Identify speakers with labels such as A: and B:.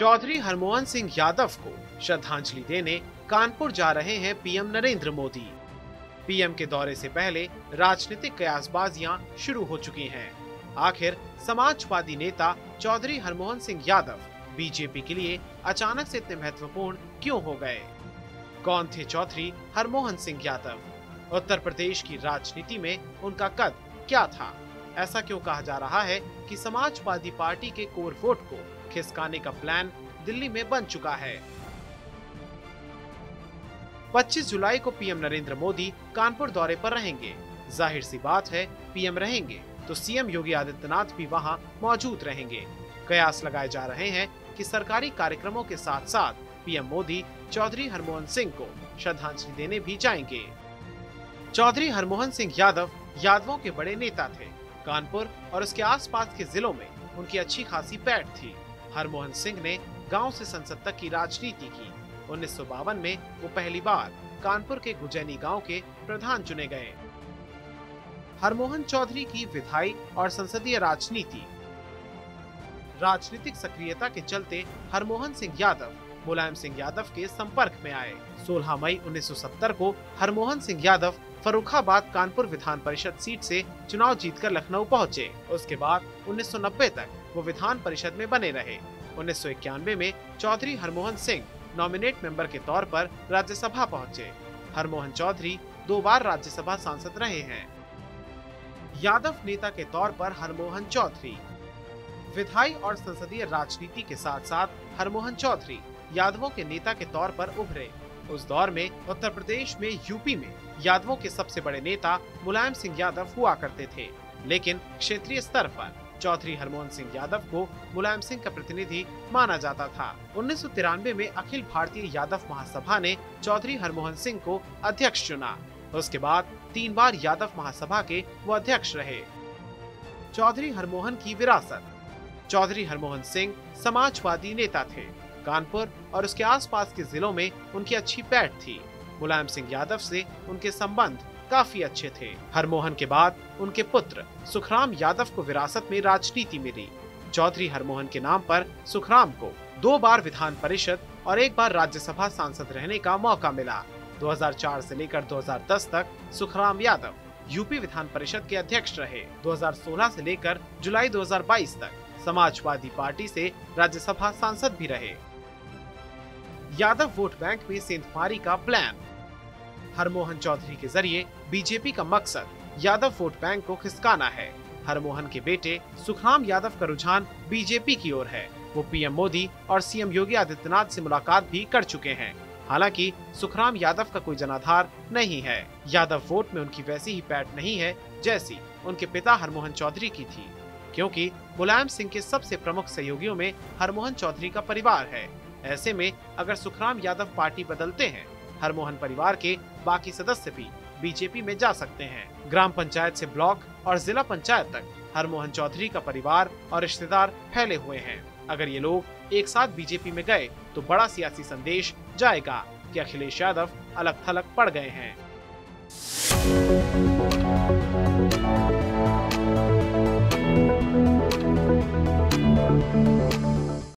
A: चौधरी हरमोहन सिंह यादव को श्रद्धांजलि देने कानपुर जा रहे हैं पीएम नरेंद्र मोदी। पीएम के दौरे से पहले राजनीतिक कयासबाजियाँ शुरू हो चुकी हैं। आखिर समाजवादी नेता चौधरी हरमोहन सिंह यादव बीजेपी के लिए अचानक से इतने महत्वपूर्ण क्यों हो गए? कौन थे चौधरी हरमोहन सिंह यादव? उत्तर प्रदेश की राजनीति में उनका कद क्या था? ऐसा क्यों कहा जा रहा है कि समाजवादी पार्टी के कोर वोट को खिसकाने का प्लान दिल्ली में बन चुका है? 25 जुलाई को पीएम नरेंद्र मोदी कानपुर दौरे पर रहेंगे। ज़ाहिर सी बात है, पीएम रहेंगे तो सीएम योगी आदित्यनाथ भी वहाँ मौजूद रहेंगे। कयास लगाए जा रहे हैं कि सरकारी कार्यक्रमों के साथ साथ पीएम मोदी चौधरी हरमोहन सिंह को श्रद्धांजलि देने भी जाएँगे। चौधरी हरमोहन सिंह यादव यादवों के बड़े नेता थे। कानपुर और उसके आसपास के जिलों में उनकी अच्छी खासी पैठ थी। हरमोहन सिंह ने गाँव से संसद तक की राजनीति की। उन्नीस सौ बावन में वो पहली बार कानपुर के गुजैनी गाँव के प्रधान चुने गए। हरमोहन चौधरी की विधायी और संसदीय राजनीति। राजनीतिक सक्रियता के चलते हरमोहन सिंह यादव, मुलायम सिंह यादव के संपर्क में आए। 16 मई 1970 को हरमोहन सिंह यादव फरुखाबाद कानपुर विधान परिषद सीट से चुनाव जीतकर लखनऊ पहुँचे। उसके बाद 1990 तक वो विधान परिषद में बने रहे। उन्नीस सौ इक्यानवे में चौधरी हरमोहन सिंह नॉमिनेट मेंबर के तौर पर राज्यसभा पहुँचे। हरमोहन चौधरी दो बार राज्यसभा सांसद रहे हैं। यादव नेता के तौर पर हरमोहन चौधरी। विधायी और संसदीय राजनीति के साथ साथ हरमोहन चौधरी यादवों के नेता के तौर पर उभरे। उस दौर में उत्तर प्रदेश में यूपी में यादवों के सबसे बड़े नेता मुलायम सिंह यादव हुआ करते थे। लेकिन क्षेत्रीय स्तर पर चौधरी हरमोहन सिंह यादव को मुलायम सिंह का प्रतिनिधि माना जाता था। उन्नीस सौ तिरानवे में अखिल भारतीय यादव महासभा ने चौधरी हरमोहन सिंह को अध्यक्ष चुना। उसके बाद तीन बार यादव महासभा के वो अध्यक्ष रहे। चौधरी हरमोहन की विरासत। चौधरी हरमोहन सिंह समाजवादी नेता थे। कानपुर और उसके आसपास के जिलों में उनकी अच्छी पैठ थी। मुलायम सिंह यादव से उनके संबंध काफ़ी अच्छे थे। हरमोहन के बाद उनके पुत्र सुखराम यादव को विरासत में राजनीति मिली। चौधरी हरमोहन के नाम पर सुखराम को दो बार विधान परिषद और एक बार राज्यसभा सांसद रहने का मौका मिला। 2004 से लेकर 2010 तक सुखराम यादव यूपी विधान परिषद के अध्यक्ष रहे। 2016 से लेकर जुलाई 2022 तक समाजवादी पार्टी से राज्यसभा सांसद भी रहे। यादव वोट बैंक में सेंधमारी का प्लान। हरमोहन चौधरी के ज़रिए बीजेपी का मकसद, यादव वोट बैंक को खिसकाना है। हरमोहन के बेटे सुखराम यादव का रुझान बीजेपी की ओर है। वो पीएम मोदी और सीएम योगी आदित्यनाथ से मुलाकात भी कर चुके हैं। हालाँकि सुखराम यादव का कोई जनाधार नहीं है। यादव वोट में उनकी वैसी ही पैठ नहीं है जैसी उनके पिता हरमोहन चौधरी की थी। क्योंकि मुलायम सिंह के सबसे प्रमुख सहयोगियों में हरमोहन चौधरी का परिवार है। ऐसे में अगर सुखराम यादव पार्टी बदलते हैं, हरमोहन परिवार के बाकी सदस्य भी बीजेपी में जा सकते हैं। ग्राम पंचायत से ब्लॉक और जिला पंचायत तक हरमोहन चौधरी का परिवार और रिश्तेदार फैले हुए हैं। अगर ये लोग एक साथ बीजेपी में गए तो बड़ा सियासी संदेश जाएगा कि अखिलेश यादव अलग थलग पड़ गए हैं।